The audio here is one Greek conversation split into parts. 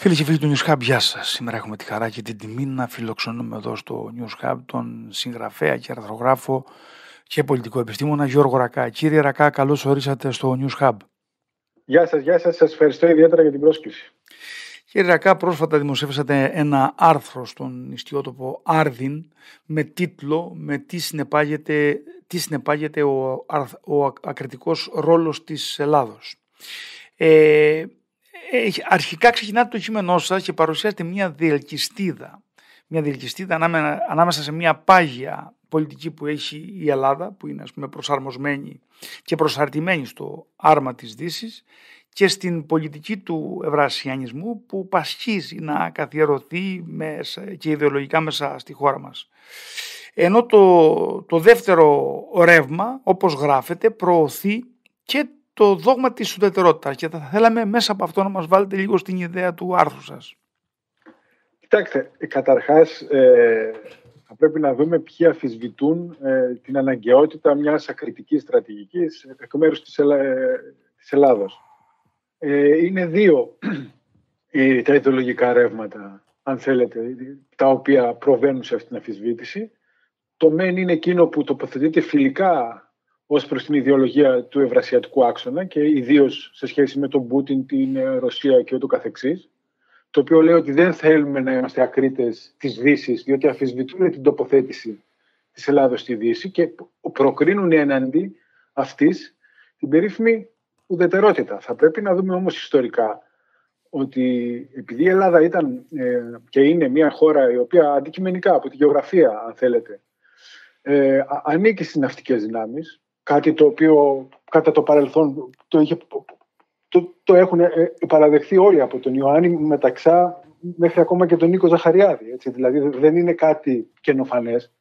Φίλοι και φίλοι του News Hub, γεια σας. Σήμερα έχουμε τη χαρά και την τιμή να φιλοξενούμε εδώ στο News Hub τον συγγραφέα και αρθρογράφο και πολιτικό επιστήμονα Γιώργο Ρακά. Κύριε Ρακά, καλώς ορίσατε στο News Hub. Γεια σας, γεια σας. Σας ευχαριστώ ιδιαίτερα για την πρόσκληση. Κύριε Ρακά, πρόσφατα δημοσίευσατε ένα άρθρο στον ιστιότοπο Άρδιν με τίτλο «Με τι συνεπάγεται, τι συνεπάγεται ο, ο ακριτικός ρόλος της Ελλάδος». Ε, αρχικά ξεκινάτε το κείμενό σας και παρουσιάζετε μια διελκυστίδα. Μια διελκυστίδα ανάμεσα σε μια πάγια πολιτική που έχει η Ελλάδα, που είναι ας πούμε προσαρμοσμένη και προσαρτημένη στο άρμα της δύσης και στην πολιτική του ευρασιανισμού που πασχίζει να καθιερωθεί μέσα και ιδεολογικά μέσα στη χώρα μας. Ενώ το, το δεύτερο ρεύμα, όπως γράφεται, προωθεί και το δόγμα της ουδετερότητας και θα θέλαμε μέσα από αυτό να μας βάλετε λίγο στην ιδέα του άρθρου σας. Κοιτάξτε, καταρχάς ε, θα πρέπει να δούμε ποιοι αφισβητούν ε, την αναγκαιότητα μιας ακριτικής στρατηγικής εκ μέρους της, Ελλά, της Ελλάδος. Ε, είναι δύο ε, τα ιδεολογικά ρεύματα, αν θέλετε, τα οποία προβαίνουν σε αυτήν την αφισβήτηση. Το μεν είναι εκείνο που τοποθετείται φιλικά ως προς την ιδεολογία του ευρασιατικού άξονα και ιδίως σε σχέση με τον Πούτιν, την ε, Ρωσία και ούτω καθεξής, το οποίο λέει ότι δεν θέλουμε να είμαστε ακρίτες της δύσης, διότι αφισβητούν την τοποθέτηση της Ελλάδος στη Δύση και προκρίνουν εναντί αυτής την περίφημη ουδετερότητα. Θα πρέπει να δούμε όμως ιστορικά ότι επειδή η Ελλάδα ήταν ε, και είναι μια χώρα η οποία αντικειμενικά από τη γεωγραφία, αν θέλετε, ε, ανήκει στις ναυτικές δυνάμεις, κάτι το οποίο κατά το παρελθόν το, είχε, το, το έχουν ε, παραδεχθεί όλοι από τον Ιωάννη μεταξά μέχρι ακόμα και τον Νίκο Ζαχαριάδη. Έτσι. Δηλαδή δεν είναι κάτι καινοφανές.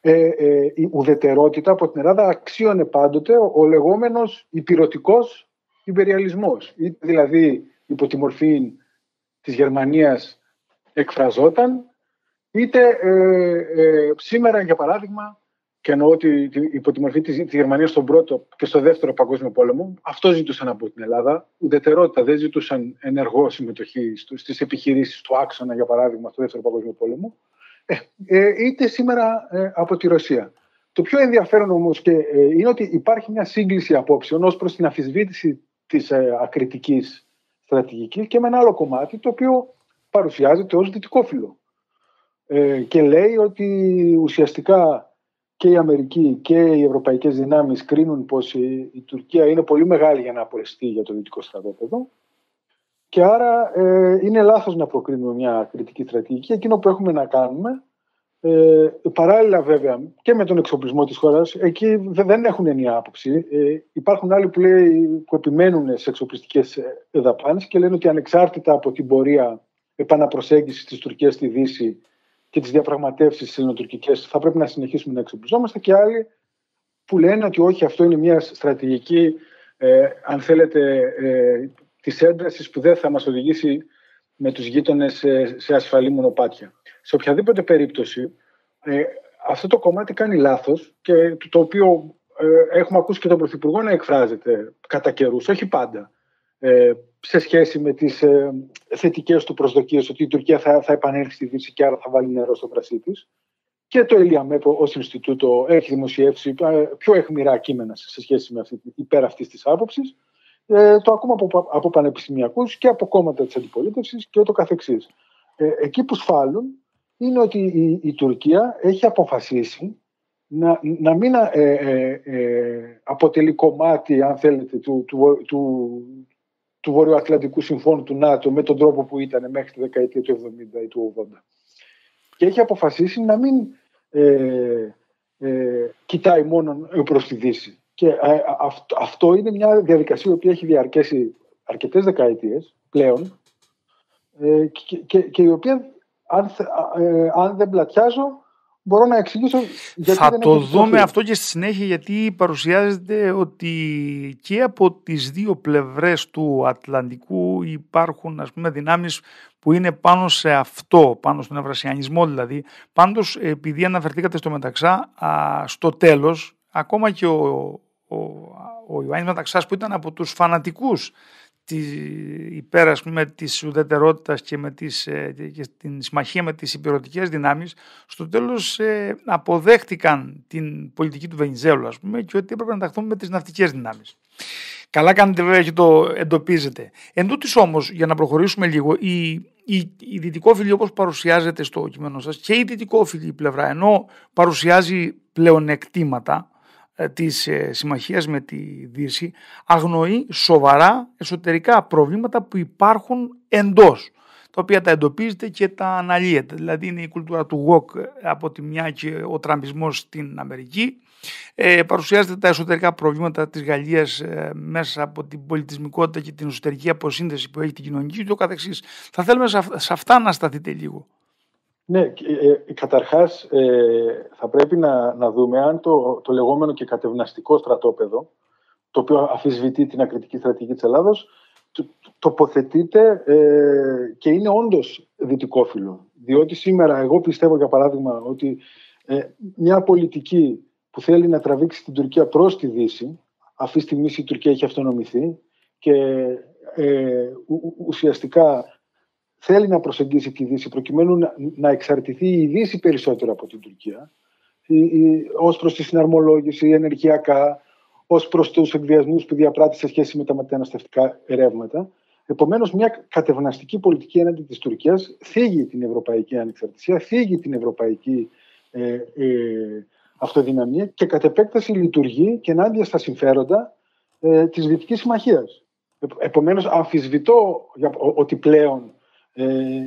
Ε, ε, η ουδετερότητα από την Ελλάδα αξίωνε πάντοτε ο, ο λεγόμενος υπηρωτικός υπεριαλισμός. Είτε δηλαδή υπό τη μορφή της Γερμανίας εκφραζόταν, είτε ε, ε σήμερα για παράδειγμα και εννοώ ότι υπό τη μορφή τη Γερμανίας στον πρώτο και στο δεύτερο παγκόσμιο πόλεμο, αυτό ζητούσαν από την Ελλάδα. Ουδετερότητα, δεν ζητούσαν ενεργό συμμετοχή στις επιχειρήσεις του άξονα, για παράδειγμα, στο δεύτερο παγκόσμιο πόλεμο. Ε, ε, είτε σήμερα ε, από τη Ρωσία. Το πιο ενδιαφέρον όμως ε, είναι ότι υπάρχει μια σύγκληση απόψεων ως προς την αφισβήτηση της ε, ακριτικής στρατηγικής και με ένα άλλο κομμάτι το οποίο παρουσιάζεται ως δυτικόφιλο. Ε, και λέει ότι ουσιαστικά και η Αμερική και οι ευρωπαϊκές δυνάμεις κρίνουν πως η, Τουρκία είναι πολύ μεγάλη για να απολεστεί για το δυτικό στρατόπεδο και άρα ε, είναι λάθος να προκρίνουμε μια κριτική στρατηγική. Εκείνο που έχουμε να κάνουμε, ε, παράλληλα βέβαια και με τον εξοπλισμό της χώρας, εκεί δεν έχουν ενιαία άποψη. Ε, υπάρχουν άλλοι που, λέει, που επιμένουν σε εξοπλιστικές δαπάνες και λένε ότι ανεξάρτητα από την πορεία επαναπροσέγγισης της Τουρκίας στη Δύση και τις διαπραγματεύσεις ελληνοτουρκικέ, θα πρέπει να συνεχίσουμε να εξοπλιζόμαστε και άλλοι που λένε ότι όχι, αυτό είναι μια στρατηγική, ε, αν θέλετε, ε, της έντασης που δεν θα μας οδηγήσει με τους γείτονες σε, σε ασφαλή μονοπάτια. Σε οποιαδήποτε περίπτωση, ε, αυτό το κομμάτι κάνει λάθος και το, οποίο ε, έχουμε ακούσει και τον Πρωθυπουργό να εκφράζεται κατά καιρούς, όχι πάντα. Ε, σε σχέση με τις ε, θετικές του προσδοκίες ότι η Τουρκία θα, θα επανέλθει στη Δύση και άρα θα βάλει νερό στο κρασί της. Και το ΕΛΙΑΜΕΠ ως Ινστιτούτο έχει δημοσιεύσει ε, πιο εχμηρά κείμενα σε σχέση με αυτή, υπέρ αυτής της άποψης. Ε, το ακούμε από, από πανεπιστημιακούς και από κόμματα της αντιπολίτευσης και ούτω καθεξής. Ε, εκεί που σφάλουν είναι ότι η, η Τουρκία έχει αποφασίσει να, να μην ε, ε, ε, αποτελεί κομμάτι, αν θέλετε, του, του, του, του Βορειοατλαντικού Συμφώνου του ΝΑΤΟ με τον τρόπο που ήταν μέχρι τη δεκαετία του 70 ή του 80. Και έχει αποφασίσει να μην ε, ε, κοιτάει μόνο προς τη Δύση. Και ε, αυτό, αυτό είναι μια διαδικασία που έχει διαρκέσει αρκετές δεκαετίες πλέον ε, και, και, και, η οποία αν, ε, αν δεν πλατιάζω μπορώ να εξηγήσω γιατί Θα το δούμε αυτό και στη συνέχεια γιατί παρουσιάζεται ότι και από τις δύο πλευρές του Ατλαντικού υπάρχουν ας πούμε δυνάμεις που είναι πάνω σε αυτό, πάνω στον ευρασιανισμό δηλαδή. Πάντως επειδή αναφερθήκατε στο Μεταξά, στο τέλος ακόμα και ο, ο, ο Ιωάννης Μεταξάς που ήταν από τους φανατικούς τη, υπέρ ας πούμε, της ουδετερότητας και, με τις, ε, και την συμμαχία με τις υπηρετικές δυνάμεις στο τέλος ε, αποδέχτηκαν την πολιτική του Βενιζέλου ας πούμε και ότι έπρεπε να ταχθούν με τις ναυτικές δυνάμεις. Καλά κάνετε βέβαια και το εντοπίζετε. Εν τούτης όμως, για να προχωρήσουμε λίγο, η, η, η δυτικόφιλη όπως παρουσιάζεται στο κείμενο σας και η δυτικόφιλη πλευρά ενώ παρουσιάζει πλεονεκτήματα ε, της ε, συμμαχίας με τη Δύση αγνοεί σοβαρά εσωτερικά προβλήματα που υπάρχουν εντός τα οποία τα εντοπίζετε και τα αναλύετε. Δηλαδή είναι η κουλτούρα του ΓΟΚ από τη μια και ο τραμπισμός στην Αμερική. Ε, παρουσιάζεται τα εσωτερικά προβλήματα της Γαλλίας ε, μέσα από την πολιτισμικότητα και την εσωτερική αποσύνδεση που έχει την κοινωνική και το καθεξής. Θα θέλουμε σε αυτά να σταθείτε λίγο. Ναι, ε, ε, καταρχάς ε, θα πρέπει να, να δούμε αν το, το λεγόμενο και κατευναστικό στρατόπεδο, το οποίο αφισβητεί την ακριτική στρατηγική της Ελλάδος, τοποθετείται ε, και είναι όντως δυτικόφιλο. Διότι σήμερα εγώ πιστεύω για παράδειγμα ότι ε, μια πολιτική που θέλει να τραβήξει την Τουρκία προς τη Δύση, αυτή τη στιγμή η Τουρκία έχει αυτονομηθεί και ε, ουσιαστικά θέλει να προσεγγίσει τη Δύση προκειμένου να, να εξαρτηθεί η Δύση περισσότερο από την Τουρκία ως προς τη συναρμολόγηση ενεργειακά, ως προς τους εκβιασμούς που διαπράττει σε σχέση με τα μεταναστευτικά ρεύματα. Επομένως, μια κατευναστική πολιτική έναντι της Τουρκίας θίγει την ευρωπαϊκή ανεξαρτησία, θίγει την ευρωπαϊκή ε, ε, αυτοδυναμία και κατ' επέκταση λειτουργεί και ενάντια στα συμφέροντα ε, της Δυτικής Συμμαχίας. Επομένως, αμφισβητώ ότι πλέον ε,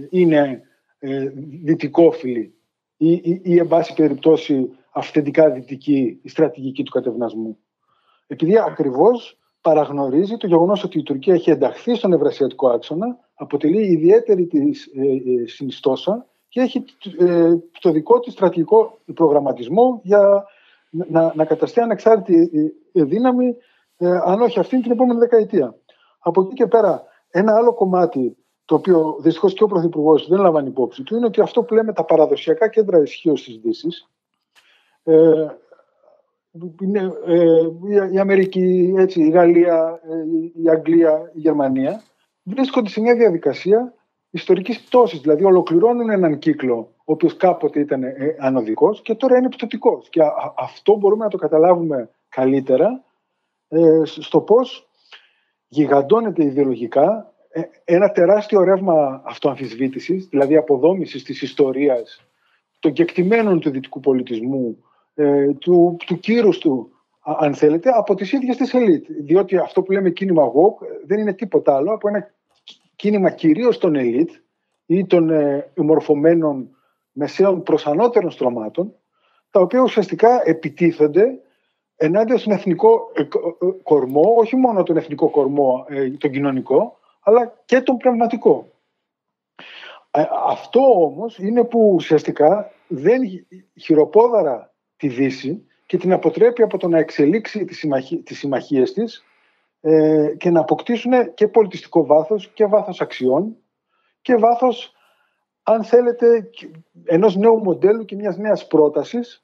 είναι ε, δυτικόφιλη ή, ή, ή, εν πάση περιπτώσει, αυθεντικά δυτική η στρατηγική του κατευνασμού. Επειδή ακριβώς παραγνωρίζει το γεγονός ότι η Τουρκία έχει ενταχθεί στον ευρασιατικό άξονα, αποτελεί ιδιαίτερη της ε, συνιστόσα και έχει το δικό της στρατηγικό προγραμματισμό για να, να καταστεί ανεξάρτητη δύναμη, αν όχι αυτήν την επόμενη δεκαετία. Από εκεί και πέρα, ένα άλλο κομμάτι το οποίο δυστυχώς και ο Πρωθυπουργός δεν λαμβάνει υπόψη του, είναι ότι αυτό που λέμε τα παραδοσιακά κέντρα ισχύω τη Δύση, ε, είναι, ε, η Αμερική, έτσι, η Γαλλία, ε, η Αγγλία, η Γερμανία, βρίσκονται σε μια διαδικασία ιστορικής πτώσης. Δηλαδή, ολοκληρώνουν έναν κύκλο, ο οποίος κάποτε ήταν ε, ανωδικός και τώρα είναι πτωτικός. Και αυτό μπορούμε να το καταλάβουμε καλύτερα ε, στο πώς γιγαντώνεται ιδεολογικά ε, ένα τεράστιο ρεύμα αυτοαμφισβήτησης, δηλαδή αποδόμησης της ιστορίας των κεκτημένων του δυτικού πολιτισμού, ε, του, του κύρους του, αν θέλετε, από τις ίδιες τις ελίτ. Διότι αυτό που λέμε κίνημα woke δεν είναι τίποτα άλλο από ένα κίνημα κυρίως των ελίτ ή των ε, μορφωμένων μεσαίων προς ανώτερων στρωμάτων, τα οποία ουσιαστικά επιτίθενται ενάντια στον εθνικό ε, κορμό, όχι μόνο τον εθνικό κορμό, τον κοινωνικό, αλλά και τον πνευματικό. Ε, αυτό όμως είναι που ουσιαστικά δεν χειροπόδαρα τη Δύση και την αποτρέπει από το να εξελίξει τις, συμμαχίες, τις συμμαχίες της ε, και να αποκτήσουν και πολιτιστικό βάθος και βάθος αξιών και βάθος, αν θέλετε, ενός νέου μοντέλου και μιας νέας πρότασης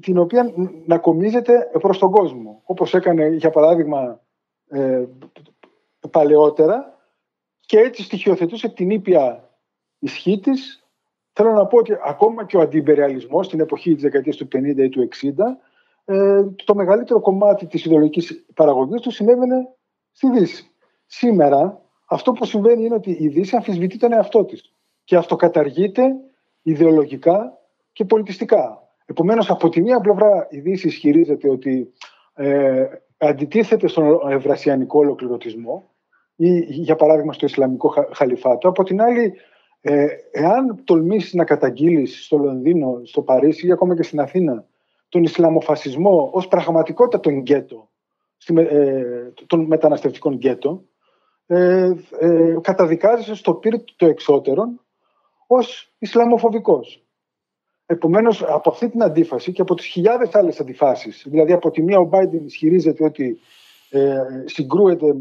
την οποία να κομίζεται προς τον κόσμο. Όπως έκανε, για παράδειγμα, ε, παλαιότερα και έτσι στοιχειοθετούσε την ήπια ισχύ της. Θέλω να πω ότι ακόμα και ο αντιμπεριαλισμός στην εποχή της δεκαετίας του 50 ή του 60, ε, το μεγαλύτερο κομμάτι της ιδεολογικής παραγωγής του συνέβαινε στη Δύση. Σήμερα αυτό που συμβαίνει είναι ότι η Δύση αμφισβητεί τον εαυτό της και αυτοκαταργείται ιδεολογικά και πολιτιστικά. Επομένως, από τη μία πλευρά η Δύση ισχυρίζεται ότι ε, αντιτίθεται στον ευρασιανικό ολοκληρωτισμό ή για παράδειγμα στο Ισλαμικό Χαλιφάτο. Από την άλλη, ε, εάν τολμήσεις να καταγγείλεις στο Λονδίνο, στο Παρίσι ή ακόμα και στην Αθήνα τον Ισλαμοφασισμό ως πραγματικότητα των γκέτο, ε, των μεταναστευτικών γκέτο, ε, ε, καταδικάζεσαι στο πύρ το εξώτερων ως Ισλαμοφοβικός. Επομένως, από αυτή την αντίφαση και από τις χιλιάδες άλλες αντιφάσεις, δηλαδή από τη μία ο Μπάιντεν ισχυρίζεται ότι ε, συγκρούεται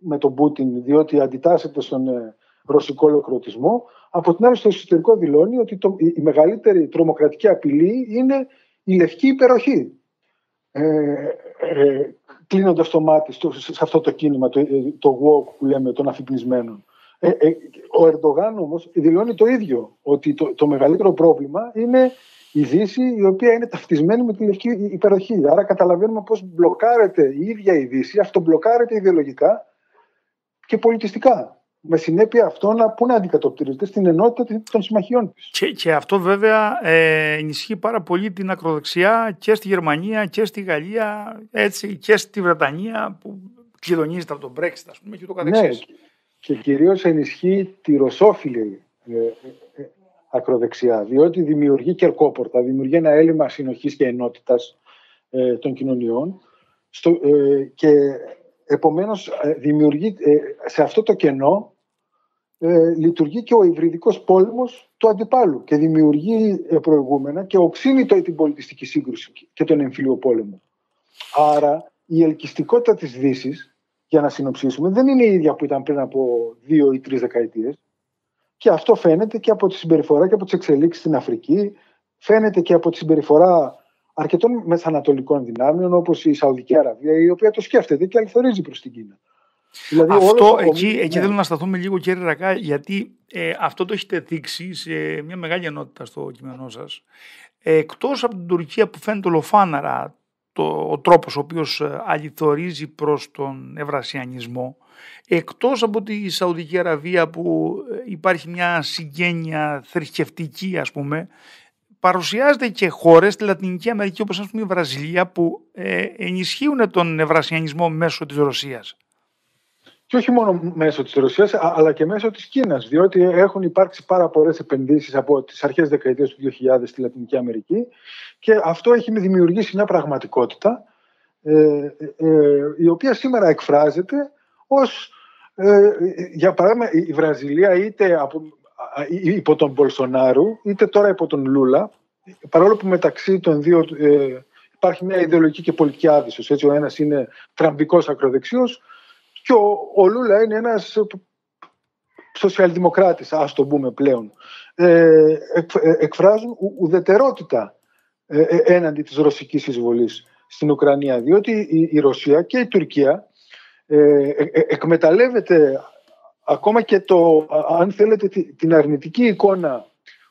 με τον Πούτιν διότι αντιτάσσεται στον ε, ρωσικό ολοκληρωτισμό. Από την άλλη στο εσωτερικό δηλώνει ότι το, η, μεγαλύτερη τρομοκρατική απειλή είναι η λευκή υπεροχή. ε, ε, κλείνοντας το μάτι στο, σε αυτό το κίνημα, το, το walk που λέμε των αφυπνισμένων. Ε, ε, ο Ερντογάν όμως δηλώνει το ίδιο, ότι το, το μεγαλύτερο πρόβλημα είναι η Δύση η οποία είναι ταυτισμένη με τη λευκή υπεροχή. Άρα καταλαβαίνουμε πώς μπλοκάρεται η ίδια η Δύση, αυτομπλοκάρεται ιδεολογικά και πολιτιστικά με συνέπεια αυτό να, που να αντικατοπτρίζεται στην ενότητα των συμμαχιών της. Και, και αυτό βέβαια ε, ενισχύει πάρα πολύ την ακροδεξιά και στη Γερμανία και στη Γαλλία έτσι, και στη Βρετανία που κλειδονίζεται από τον Brexit ας πούμε και το καθεξής. Ναι, και κυρίως ενισχύει τη ρωσόφιλη ε, ε, ακροδεξιά διότι δημιουργεί κερκόπορτα, δημιουργεί ένα έλλειμμα συνοχής και ενότητας ε, των κοινωνιών στο, ε, και επομένως δημιουργεί σε αυτό το κενό ε, λειτουργεί και ο υβριδικός πόλεμος του αντιπάλου και δημιουργεί ε, προηγούμενα και οξύνει το, την πολιτιστική σύγκρουση και τον εμφύλιο πόλεμο. Άρα η ελκυστικότητα της δύσης, για να συνοψίσουμε, δεν είναι η ίδια που ήταν πριν από δύο ή τρεις δεκαετίες και αυτό φαίνεται και από τη συμπεριφορά και από τις εξελίξεις στην Αφρική, φαίνεται και από τη συμπεριφορά αρκετών μεσανατολικών δυνάμεων όπως η Σαουδική Αραβία η οποία το σκέφτεται και αληθορίζει προς την Κίνα. Δηλαδή, αυτό εκεί, εκεί ναι. θέλω να σταθούμε λίγο κύριε Ρακά γιατί ε, αυτό το έχετε δείξει σε μια μεγάλη ενότητα στο κείμενό σας. Ε, εκτός από την Τουρκία που φαίνεται ολοφάναρα το, ο τρόπος ο οποίος ε, αληθορίζει προς τον ευρασιανισμό εκτός από τη Σαουδική Αραβία που ε, υπάρχει μια συγγένεια θρησκευτική ας πούμε παρουσιάζεται και χώρες στη Λατινική Αμερική όπως ας πούμε η Βραζιλία που ε, ενισχύουν τον ευρασιανισμό μέσω της Ρωσίας και όχι μόνο μέσω της Ρωσίας αλλά και μέσω της Κίνας διότι έχουν υπάρξει πάρα πολλές επενδύσεις από τις αρχές δεκαετίας του 2000 στη Λατινική Αμερική και αυτό έχει δημιουργήσει μια πραγματικότητα ε, ε, ε η οποία σήμερα εκφράζεται ως ε, για παράδειγμα η Βραζιλία είτε από, υπό τον Μπολσονάρου είτε τώρα υπό τον Λούλα παρόλο που μεταξύ των δύο ε, υπάρχει μια ιδεολογική και πολιτική άδυσος έτσι ο ένας είναι τραμπικός ακροδεξιός και ο, ο Λούλα είναι ένας σοσιαλδημοκράτης, ας το πούμε πλέον. Ε, εκφράζουν ουδετερότητα ε, ε, έναντι της ρωσικής εισβολής στην Ουκρανία, διότι η, η Ρωσία και η Τουρκία ε, εκμεταλλεύεται ακόμα και το, αν θέλετε, την αρνητική εικόνα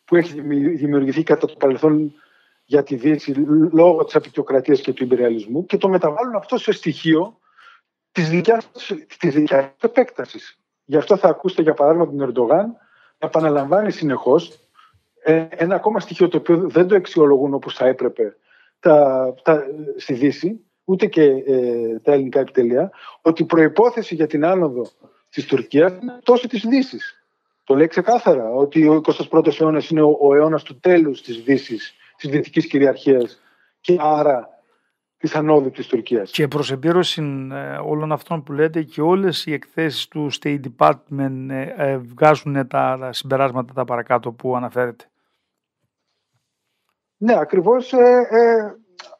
που έχει δημιουργηθεί κατά το παρελθόν για τη Δύση λόγω της απεικιοκρατίας και του υπεριαλισμού και το μεταβάλλουν αυτό σε στοιχείο της δικιάς, της δικιάς επέκτασης. Γι' αυτό θα ακούσετε για παράδειγμα τον Ερντογάν να επαναλαμβάνει συνεχώς ε, ένα ακόμα στοιχείο το οποίο δεν το αξιολογούν όπως θα έπρεπε τα, τα, στη Δύση, ούτε και ε, τα ελληνικά επιτελεία, ότι η προϋπόθεση για την άνοδο της Τουρκίας είναι τόσο της Δύσης. Το λέει ξεκάθαρα ότι ο 21ος αιώνας είναι ο, ο αιώνας του τέλους της Δύσης, της δυτικής κυριαρχίας και άρα της ανώδου της Τουρκίας. Και προς εμπειρωση ε, όλων αυτών που λέτε και όλες οι εκθέσεις του State Department ε, ε, βγάζουν τα, συμπεράσματα τα παρακάτω που αναφέρετε; Ναι, ακριβώς. Ε, ε,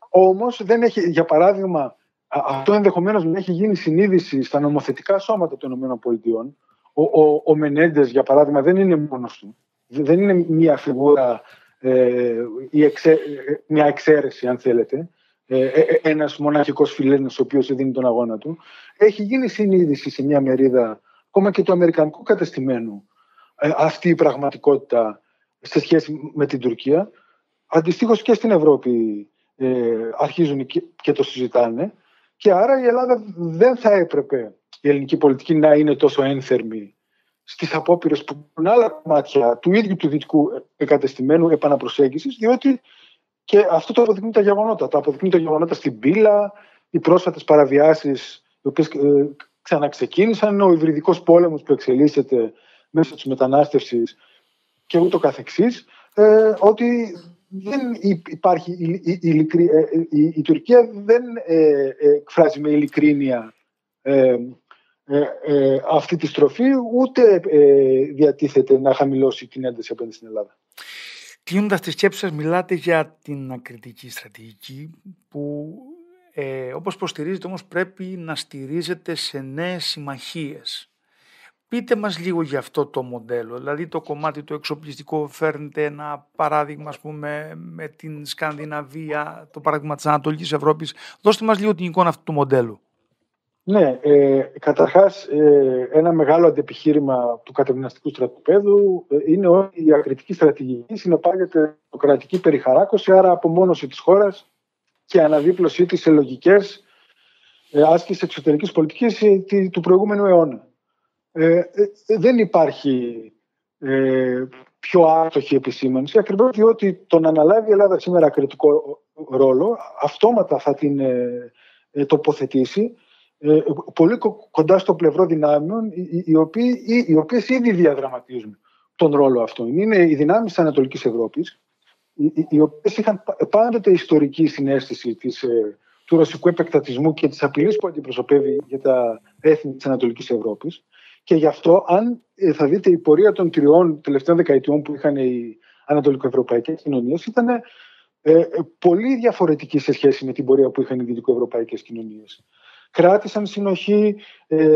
όμως δεν έχει, για παράδειγμα, αυτό ενδεχομένως δεν έχει γίνει συνείδηση στα νομοθετικά σώματα των ΗΠΑ. Ο, ο, ο Μενέντες, για παράδειγμα, δεν είναι μόνος του. Δεν είναι μια φιγούρα, ε, μια εξαίρεση, αν θέλετε. Ε, ε, ε, ένας μοναχικός φιλένος ο οποίος δίνει τον αγώνα του έχει γίνει συνείδηση σε μια μερίδα ακόμα και του αμερικανικού κατεστημένου αυτή η πραγματικότητα σε σχέση με την Τουρκία. Αντιστοίχως και στην Ευρώπη αρχίζουν και, το συζητάνε. Και άρα η Ελλάδα δεν θα έπρεπε η ελληνική πολιτική να είναι τόσο ένθερμη στις απόπειρες που έχουν άλλα μάτια του ίδιου του δυτικού εγκατεστημένου επαναπροσέγγισης διότι και αυτό το αποδεικνύει τα γεγονότα. Το αποδεικνύει τα γεγονότα στην πύλα, οι πρόσφατες παραβιάσεις, οι οποίες ε, ξαναξεκίνησαν, ο υβριδικός πόλεμος που εξελίσσεται μέσω της μετανάστευσης και ούτω καθεξής, ε, ότι δεν υπάρχει η, η, ε, η, η Τουρκία δεν ε, εκφράζει με ειλικρίνεια ε, αυτή τη στροφή ούτε διατίθεται να χαμηλώσει την ένταση απέναντι στην Ελλάδα. Κλείνοντας τη σκέψη σας μιλάτε για την ακριτική στρατηγική που ε, όπως προστηρίζετε όμως πρέπει να στηρίζεται σε νέες συμμαχίες. Πείτε μας λίγο για αυτό το μοντέλο, δηλαδή το κομμάτι το εξοπλιστικό φέρνετε ένα παράδειγμα ας πούμε, με την Σκανδιναβία, το παράδειγμα της Ανατολικής Ευρώπης. Δώστε μας λίγο την εικόνα αυτού του μοντέλου. Ναι, ε, καταρχάς ε, ένα μεγάλο αντεπιχείρημα του κατεμιναστικού στρατοπέδου ε, είναι ότι η ακριτική στρατηγική συνεπάγεται το κρατική περιχαράκωση, άρα απομόνωση της χώρας και αναδίπλωσή της σε λογικές ε, άσκηση εξωτερικής πολιτικής ε, του προηγούμενου αιώνα. Ε, δεν υπάρχει πιο άστοχη επισήμανση, ακριβώς διότι τον αναλάβει η Ελλάδα σήμερα κριτικό ρόλο, αυτόματα θα την τοποθετήσει πολύ κοντά στο πλευρό δυνάμεων οι, οποίοι, οι οποίες ήδη διαδραματίζουν τον ρόλο αυτό. Είναι οι δυνάμεις της Ανατολικής Ευρώπης, οι, οι οποίες είχαν πάντοτε ιστορική συνέστηση της του ρωσικού επεκτατισμού και της απειλής που αντιπροσωπεύει για τα έθνη της Ανατολικής Ευρώπης. Και γι' αυτό, αν ε, θα δείτε η πορεία των τριών τελευταίων δεκαετιών που είχαν οι ανατολικοευρωπαϊκές κοινωνίες, ήταν ε, ε, πολύ διαφορετική σε σχέση με την πορεία που είχαν οι δυτικοευρωπαϊκές κοινωνίες. Κράτησαν συνοχή, ε,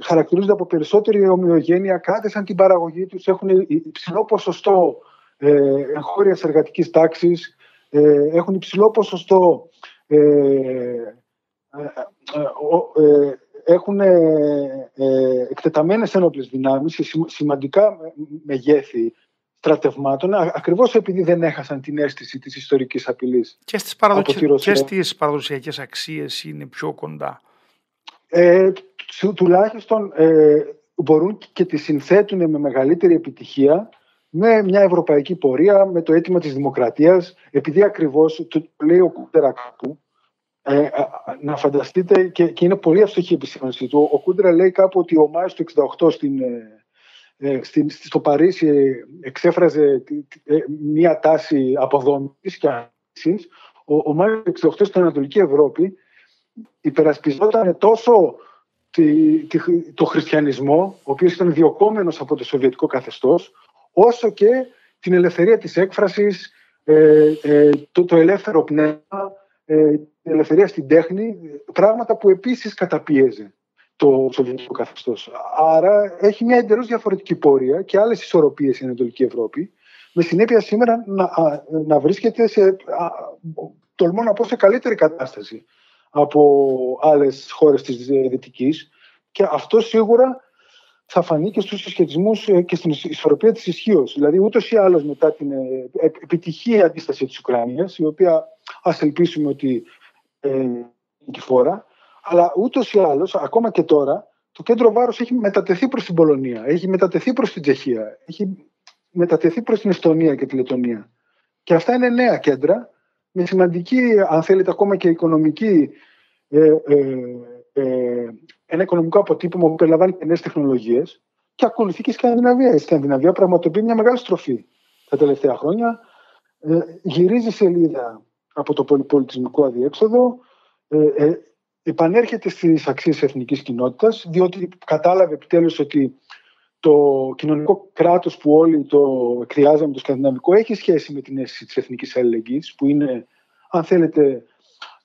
χαρακτηρίζονται από περισσότερη ομοιογένεια, κράτησαν την παραγωγή τους, έχουν υψηλό ποσοστό ε, εγχώριας εργατικής τάξης, ε, έχουν υψηλό ποσοστό ε, ε, ε, έχουν εκτεταμένες ένοπλες δυνάμεις, σημαντικά μεγέθη στρατευμάτων, ακριβώς επειδή δεν έχασαν την αίσθηση της ιστορικής απειλής. Και στις, παραδοσια... και στις παραδοσιακές αξίες είναι πιο κοντά. Ε, τουλάχιστον ε, μπορούν και τη συνθέτουν με μεγαλύτερη επιτυχία με μια ευρωπαϊκή πορεία, με το αίτημα της δημοκρατίας, επειδή ακριβώς, το λέει ο Κούντερα κάπου, ε, ε, να φανταστείτε, και, και είναι πολύ αυστοχή η επισήμανση του, ο Κούντερα λέει κάπου ότι ο Μάιος του 68 στην, ε, στην, στο Παρίσι εξέφραζε μια τάση αποδόμησης και ανήσης. Ο, ο Μάιος του 68 στην Ανατολική Ευρώπη υπερασπιζόταν τόσο το χριστιανισμό, ο οποίος ήταν διοκόμενος από το σοβιετικό καθεστώς, όσο και την ελευθερία της έκφρασης, ε, ε, το, το ελεύθερο πνεύμα, ε, την ελευθερία στην τέχνη, πράγματα που επίσης καταπίεζε το Σοβιετικό καθεστώς. Άρα έχει μια εντελώς διαφορετική πορεία και άλλες ισορροπίες η Ανατολική Ευρώπη, με συνέπεια σήμερα να, να βρίσκεται σε, τολμώ να πω, σε καλύτερη κατάσταση από άλλες χώρες της Δυτικής και αυτό σίγουρα θα φανεί και στους συσχετισμούς ε, και στην ισορροπία της ισχύως. Δηλαδή ούτως ή άλλως μετά την ε, επιτυχή αντίσταση της Ουκρανίας, η οποία ας ελπίσουμε ότι ε, φορά, αλλά ούτως ή άλλως, ακόμα και τώρα, το κέντρο βάρος έχει μετατεθεί προς την Πολωνία, έχει μετατεθεί προς την Τσεχία, έχει μετατεθεί προς την Εστονία και τη Λετωνία. Και αυτά είναι νέα κέντρα, με σημαντική, αν θέλετε, ακόμα και οικονομική ε, ε, ε, ένα οικονομικό αποτύπωμα που περιλαμβάνει και νέες τεχνολογίες και ακολουθεί και η Σκανδιναβία. Η Σκανδιναβία πραγματοποιεί μια μεγάλη στροφή τα τελευταία χρόνια. Ε, γυρίζει σελίδα από το πολυπολιτισμικό αδιέξοδο, ε, ε, επανέρχεται στις αξίες εθνικής κοινότητας, διότι κατάλαβε επιτέλους ότι το κοινωνικό κράτος που όλοι το εκδιάζαμε, το σκανδιναβικό, έχει σχέση με την αίσθηση της εθνικής αλληλεγγύης, που είναι, αν θέλετε,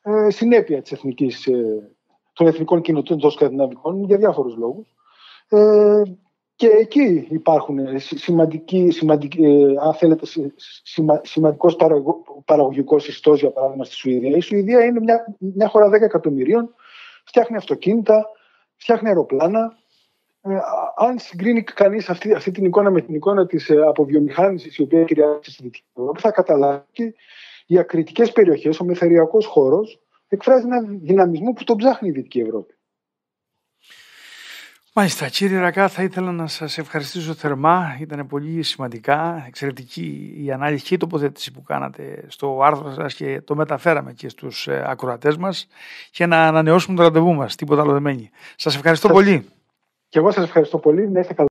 ε, συνέπεια της εθνικής ε, των εθνικών κοινοτήτων των σκανδιναβικών για διάφορους λόγους. Ε, και εκεί υπάρχουν σημαντικοί, σημαντικοί, ε, αν θέλετε, σημα, σημαντικός παραγωγικός ιστός, για παράδειγμα, στη Σουηδία. Η Σουηδία είναι μια, μια χώρα 10 εκατομμυρίων, φτιάχνει αυτοκίνητα, φτιάχνει αεροπλάνα. Ε, αν συγκρίνει κανείς αυτή, αυτή την εικόνα με την εικόνα της ε, αποβιομηχάνησης η οποία κυριαρχεί στη Δυτική Ευρώπη, θα καταλάβει οι ακριτικέ περιοχές, ο μεθεριακός χώρος, εκφράζει ένα δυναμισμό που τον ψάχνει η Δυτική Ευρώπη. Μάλιστα, κύριε Ρακά, θα ήθελα να σας ευχαριστήσω θερμά. Ήταν πολύ σημαντικά, εξαιρετική η ανάλυση και η τοποθέτηση που κάνατε στο άρθρο σας και το μεταφέραμε και στους ε, ακροατές μας και να ανανεώσουμε το ραντεβού μας, τίποτα άλλο δεν μένει. Σας ευχαριστώ πολύ. Και εγώ σας ευχαριστώ πολύ. Να είστε καλά.